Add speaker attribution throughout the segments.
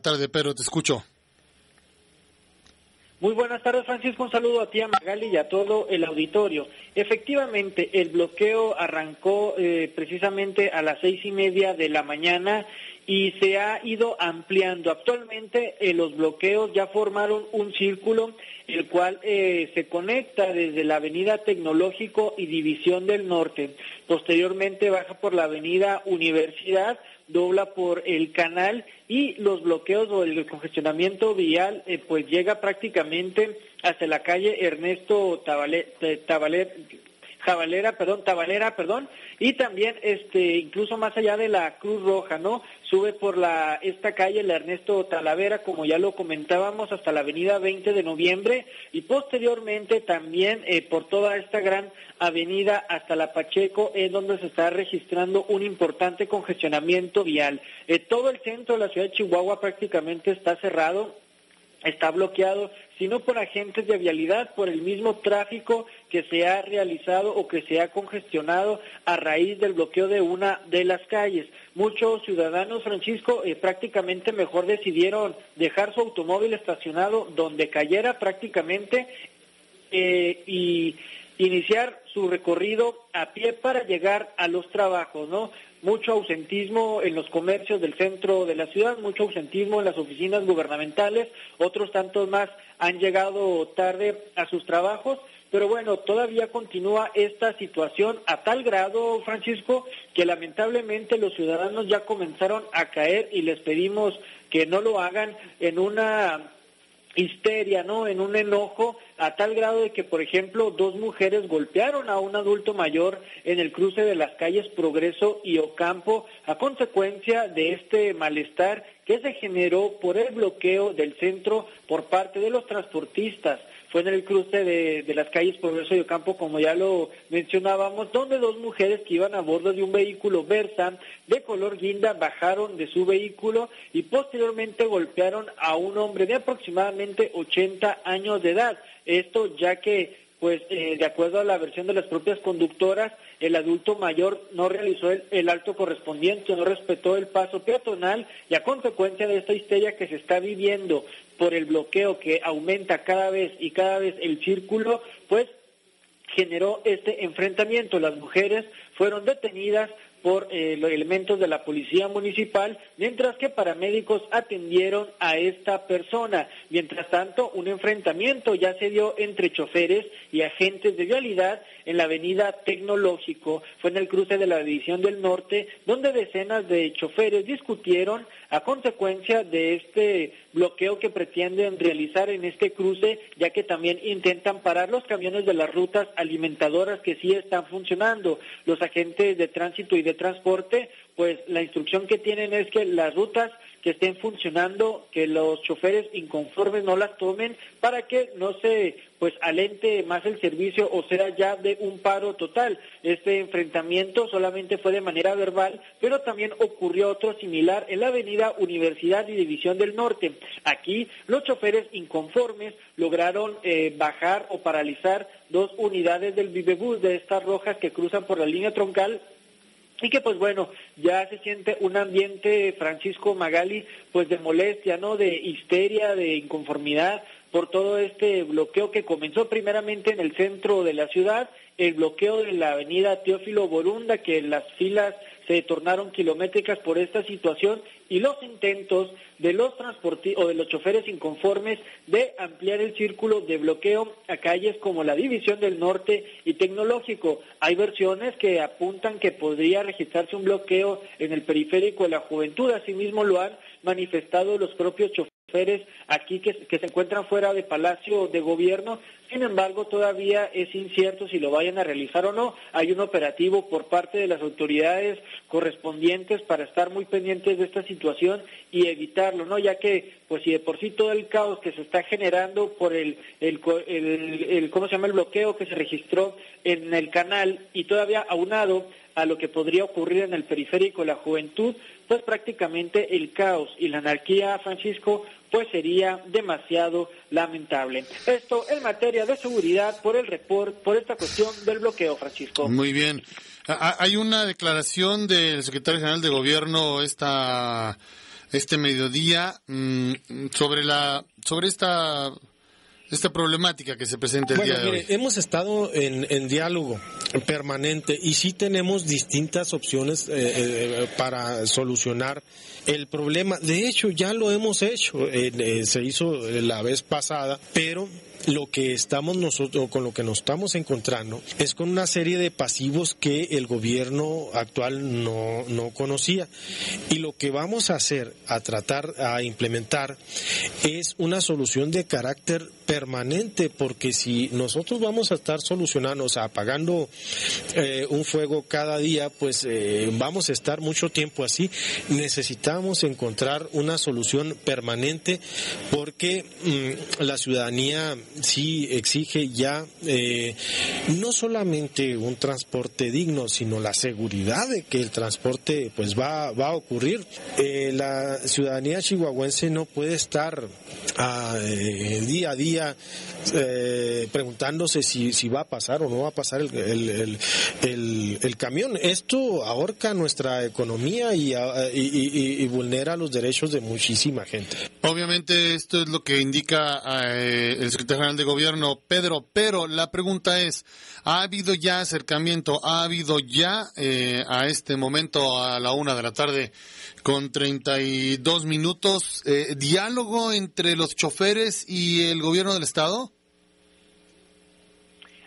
Speaker 1: tarde, Pedro, te escucho.
Speaker 2: Muy buenas tardes, Francisco. Un saludo a ti, a Magali y a todo el auditorio. Efectivamente, el bloqueo arrancó eh, precisamente a las seis y media de la mañana y se ha ido ampliando. Actualmente eh, los bloqueos ya formaron un círculo, el cual eh, se conecta desde la Avenida Tecnológico y División del Norte. Posteriormente baja por la Avenida Universidad dobla por el canal y los bloqueos o el congestionamiento vial eh, pues llega prácticamente hasta la calle Ernesto Tabaler, Jabalera, perdón, Tabalera, perdón, y también este incluso más allá de la Cruz Roja, ¿no? Sube por la esta calle el Ernesto Talavera, como ya lo comentábamos, hasta la Avenida 20 de Noviembre y posteriormente también eh, por toda esta gran avenida hasta la Pacheco, es donde se está registrando un importante congestionamiento vial. Eh, todo el centro de la ciudad de Chihuahua prácticamente está cerrado está bloqueado, sino por agentes de vialidad, por el mismo tráfico que se ha realizado o que se ha congestionado a raíz del bloqueo de una de las calles. Muchos ciudadanos, Francisco, eh, prácticamente mejor decidieron dejar su automóvil estacionado donde cayera prácticamente eh, y iniciar su recorrido a pie para llegar a los trabajos, ¿no? Mucho ausentismo en los comercios del centro de la ciudad, mucho ausentismo en las oficinas gubernamentales, otros tantos más han llegado tarde a sus trabajos, pero bueno, todavía continúa esta situación a tal grado, Francisco, que lamentablemente los ciudadanos ya comenzaron a caer y les pedimos que no lo hagan en una histeria, ¿no? En un enojo a tal grado de que, por ejemplo, dos mujeres golpearon a un adulto mayor en el cruce de las calles Progreso y Ocampo a consecuencia de este malestar que se generó por el bloqueo del centro por parte de los transportistas fue en el cruce de, las calles Progreso y Ocampo, como ya lo mencionábamos, donde dos mujeres que iban a bordo de un vehículo Versa de color guinda bajaron de su vehículo y posteriormente golpearon a un hombre de aproximadamente 80 años de edad. Esto ya que pues eh, de acuerdo a la versión de las propias conductoras, el adulto mayor no realizó el, alto correspondiente, no respetó el paso peatonal y a consecuencia de esta histeria que se está viviendo por el bloqueo que aumenta cada vez y cada vez el círculo, pues generó este enfrentamiento. Las mujeres fueron detenidas por eh, los elementos de la policía municipal, mientras que paramédicos atendieron a esta persona. Mientras tanto, un enfrentamiento ya se dio entre choferes y agentes de vialidad en la avenida Tecnológico. Fue en el cruce de la División del Norte, donde decenas de choferes discutieron a consecuencia de este bloqueo que pretenden realizar en este cruce, ya que también intentan parar los camiones de las rutas alimentadoras que sí están funcionando. Los agentes de tránsito y de transporte, pues la instrucción que tienen es que las rutas que estén funcionando, que los choferes inconformes no las tomen para que no se pues alente más el servicio o sea ya de un paro total. Este enfrentamiento solamente fue de manera verbal, pero también ocurrió otro similar en la avenida Universidad y División del Norte. Aquí los choferes inconformes lograron eh, bajar o paralizar dos unidades del Vivebus de estas rojas que cruzan por la línea troncal y que pues bueno, ya se siente un ambiente, Francisco Magali, pues de molestia, ¿no? De histeria, de inconformidad por todo este bloqueo que comenzó primeramente en el centro de la ciudad, el bloqueo de la avenida Teófilo Borunda, que las filas se tornaron kilométricas por esta situación y los intentos de los transportistas o de los choferes inconformes de ampliar el círculo de bloqueo a calles como la División del Norte y Tecnológico. Hay versiones que apuntan que podría registrarse un bloqueo en el periférico de la juventud, asimismo lo han manifestado los propios choferes aquí que, se encuentran fuera de Palacio de Gobierno. Sin embargo, todavía es incierto si lo vayan a realizar o no. Hay un operativo por parte de las autoridades correspondientes para estar muy pendientes de esta situación y evitarlo, ¿no? Ya que, pues, si de por sí todo el caos que se está generando por el, el, el ¿cómo se llama? El bloqueo que se registró en el canal y todavía aunado a lo que podría ocurrir en el periférico la juventud, pues prácticamente el caos y la anarquía, Francisco, pues sería demasiado lamentable. Esto en materia de seguridad por el report, por esta cuestión del bloqueo, Francisco.
Speaker 1: Muy bien. Hay una declaración del secretario general de gobierno esta este mediodía mm, sobre la sobre esta esta problemática que se presenta el día de hoy?
Speaker 3: Hemos estado en, en, diálogo permanente y sí tenemos distintas opciones eh, eh, para solucionar el problema. De hecho, ya lo hemos hecho, eh, se hizo la vez pasada, pero lo que estamos nosotros, con lo que nos estamos encontrando, es con una serie de pasivos que el gobierno actual no, no conocía. Y lo que vamos a hacer, a tratar, a implementar, es una solución de carácter permanente, porque si nosotros vamos a estar solucionando, o sea, apagando eh, un fuego cada día, pues eh, vamos a estar mucho tiempo así. Necesitamos encontrar una solución permanente porque mm, la ciudadanía sí exige ya eh, no solamente un transporte digno, sino la seguridad de que el transporte pues va, va a ocurrir. Eh, la ciudadanía chihuahuense no puede estar ah, eh, día a día preguntándose si, si va a pasar o no va a pasar el, el, el, camión. Esto ahorca nuestra economía y, ah, y, y, vulnera los derechos de muchísima gente.
Speaker 1: Obviamente esto es lo que indica el secretario de Gobierno, Pedro, pero la pregunta es, ¿ha habido ya acercamiento, ha habido ya eh, a este momento, a la una de la tarde, con 32 minutos, eh, diálogo entre los choferes y el Gobierno del Estado?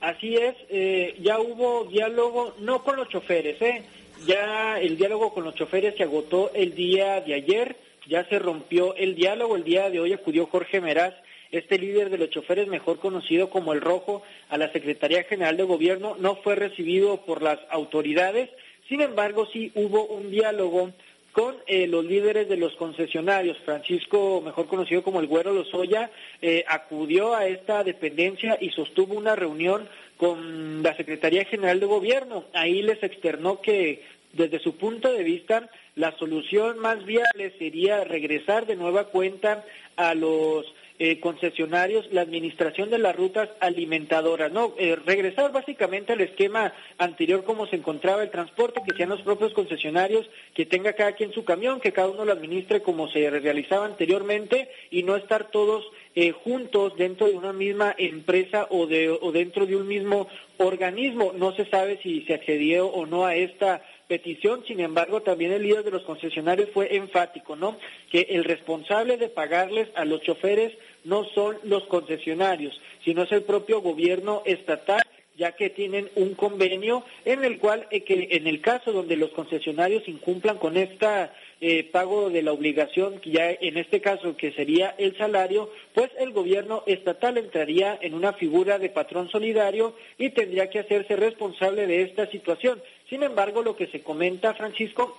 Speaker 2: Así es, eh, ya hubo diálogo, no con los choferes, ¿eh? ya el diálogo con los choferes se agotó el día de ayer, ya se rompió el diálogo, el día de hoy acudió Jorge Meraz este líder de los choferes, mejor conocido como el Rojo, a la Secretaría General de Gobierno, no fue recibido por las autoridades. Sin embargo, sí hubo un diálogo con eh, los líderes de los concesionarios. Francisco, mejor conocido como el Güero Lozoya, eh, acudió a esta dependencia y sostuvo una reunión con la Secretaría General de Gobierno. Ahí les externó que desde su punto de vista la solución más viable sería regresar de nueva cuenta a los eh, concesionarios la administración de las rutas alimentadoras, ¿no? Eh, regresar básicamente al esquema anterior como se encontraba el transporte, que sean los propios concesionarios, que tenga cada quien su camión, que cada uno lo administre como se realizaba anteriormente y no estar todos eh, juntos dentro de una misma empresa o, de, o dentro de un mismo organismo. No se sabe si se accedió o no a esta petición, sin embargo, también el líder de los concesionarios fue enfático, ¿no? Que el responsable de pagarles a los choferes no son los concesionarios, sino es el propio gobierno estatal ya que tienen un convenio en el cual, eh, que en el caso donde los concesionarios incumplan con esta eh, pago de la obligación, que ya en este caso que sería el salario, pues el gobierno estatal entraría en una figura de patrón solidario y tendría que hacerse responsable de esta situación. Sin embargo, lo que se comenta, Francisco,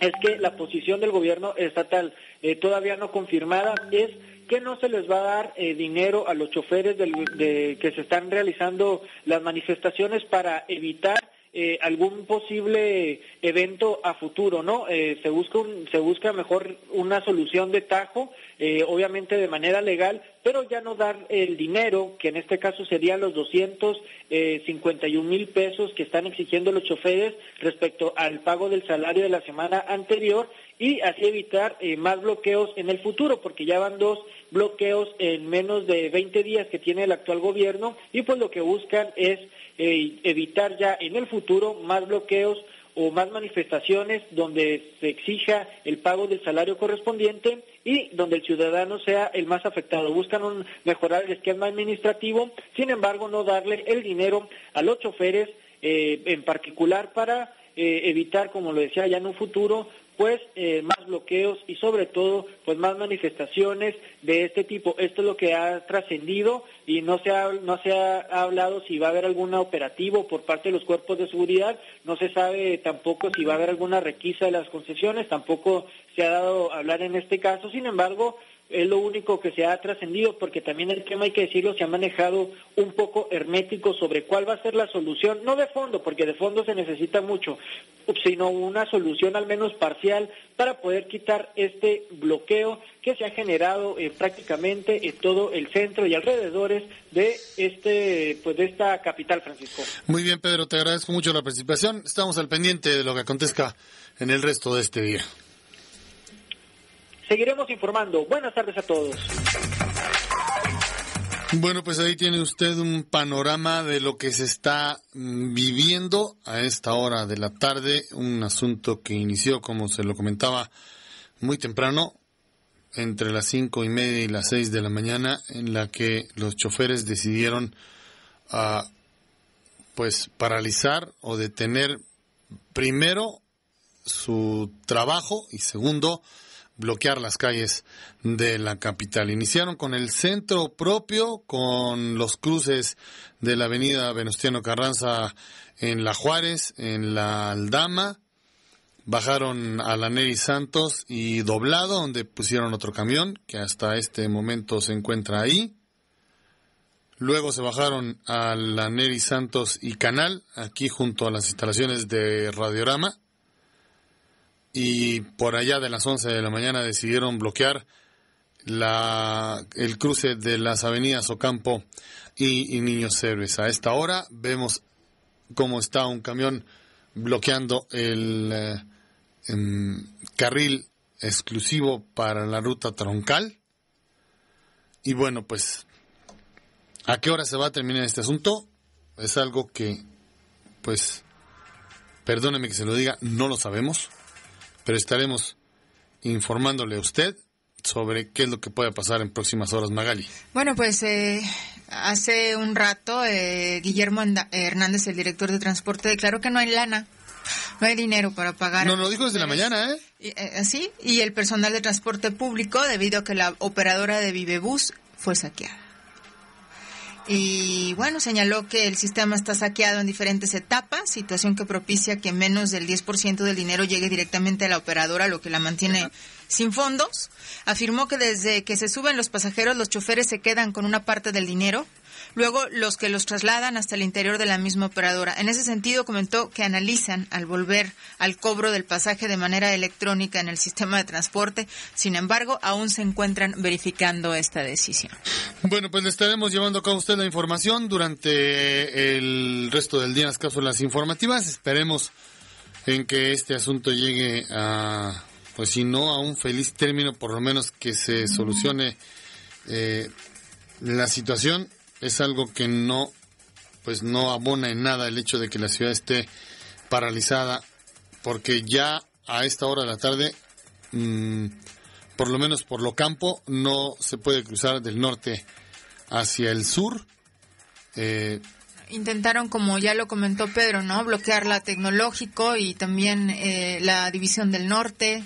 Speaker 2: es que la posición del gobierno estatal eh, todavía no confirmada es que no se les va a dar eh, dinero a los choferes de, que se están realizando las manifestaciones para evitar eh, algún posible evento a futuro, ¿no? Eh, se busca un, se busca mejor una solución de tajo, eh, obviamente de manera legal, pero ya no dar el dinero, que en este caso serían los 251 mil pesos que están exigiendo los choferes respecto al pago del salario de la semana anterior y así evitar más bloqueos en el futuro, porque ya van dos bloqueos en menos de 20 días que tiene el actual gobierno y pues lo que buscan es eh, evitar ya en el futuro más bloqueos o más manifestaciones donde se exija el pago del salario correspondiente y donde el ciudadano sea el más afectado. Buscan un, mejorar el esquema administrativo, sin embargo no darle el dinero a los choferes eh, en particular para eh, evitar, como lo decía ya en un futuro, pues eh, más bloqueos y sobre todo pues más manifestaciones de este tipo. Esto es lo que ha trascendido y no se ha, no se ha hablado si va a haber algún operativo por parte de los cuerpos de seguridad, no se sabe tampoco si va a haber alguna requisa de las concesiones, tampoco se ha dado a hablar en este caso. Sin embargo, es lo único que se ha trascendido, porque también el tema, hay que decirlo, se ha manejado un poco hermético sobre cuál va a ser la solución, no de fondo, porque de fondo se necesita mucho, sino una solución al menos parcial para poder quitar este bloqueo que se ha generado eh, prácticamente en todo el centro y alrededores de este pues de esta capital Francisco.
Speaker 1: Muy bien Pedro, te agradezco mucho la participación. Estamos al pendiente de lo que acontezca en el resto de este día.
Speaker 2: Seguiremos informando. Buenas tardes a todos.
Speaker 1: Bueno, pues ahí tiene usted un panorama de lo que se está mm, viviendo a esta hora de la tarde, un asunto que inició, como se lo comentaba, muy temprano, entre las cinco y media y las seis de la mañana, en la que los choferes decidieron, uh, pues, paralizar o detener primero su trabajo y segundo, bloquear las calles de la capital. Iniciaron con el centro propio, con los cruces de la avenida Venustiano Carranza en La Juárez, en la Aldama, bajaron a la Neri Santos y doblado, donde pusieron otro camión, que hasta este momento se encuentra ahí. Luego se bajaron a la Neri Santos y Canal, aquí junto a las instalaciones de Radiorama y por allá de las 11 de la mañana decidieron bloquear la, el cruce de las avenidas Ocampo y, Niños Héroes. A esta hora vemos cómo está un camión bloqueando el eh, em, carril exclusivo para la ruta troncal. Y bueno, pues, ¿a qué hora se va a terminar este asunto? Es algo que, pues, perdóneme que se lo diga, no lo sabemos pero estaremos informándole a usted sobre qué es lo que puede pasar en próximas horas, Magali.
Speaker 4: Bueno, pues eh, hace un rato eh, Guillermo Hernández, el director de transporte, declaró que no hay lana, no hay dinero para pagar.
Speaker 1: No, lo dijo desde la mañana, ¿eh?
Speaker 4: ¿eh? Sí, y el personal de transporte público debido a que la operadora de Vivebus fue saqueada. Y bueno, señaló que el sistema está saqueado en diferentes etapas, situación que propicia que menos del 10% del dinero llegue directamente a la operadora, lo que la mantiene sin fondos. Afirmó que desde que se suben los pasajeros, los choferes se quedan con una parte del dinero luego los que los trasladan hasta el interior de la misma operadora. En ese sentido, comentó que analizan al volver al cobro del pasaje de manera electrónica en el sistema de transporte. Sin embargo, aún se encuentran verificando esta decisión.
Speaker 1: Bueno, pues le estaremos llevando acá a usted la información durante el resto del día en las cápsulas informativas. Esperemos en que este asunto llegue a, pues si no a un feliz término, por lo menos que se solucione eh, la situación es algo que no pues no abona en nada el hecho de que la ciudad esté paralizada porque ya a esta hora de la tarde mm, por lo menos por lo campo no se puede cruzar del norte hacia el sur
Speaker 4: eh, intentaron como ya lo comentó Pedro no bloquear la tecnológico y también eh, la división del norte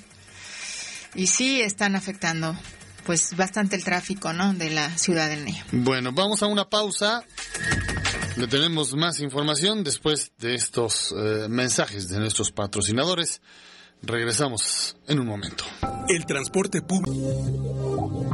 Speaker 4: y sí están afectando pues bastante el tráfico, ¿no? De la ciudad del niño.
Speaker 1: Bueno, vamos a una pausa. Le tenemos más información después de estos eh, mensajes de nuestros patrocinadores. Regresamos en un momento.
Speaker 5: El transporte público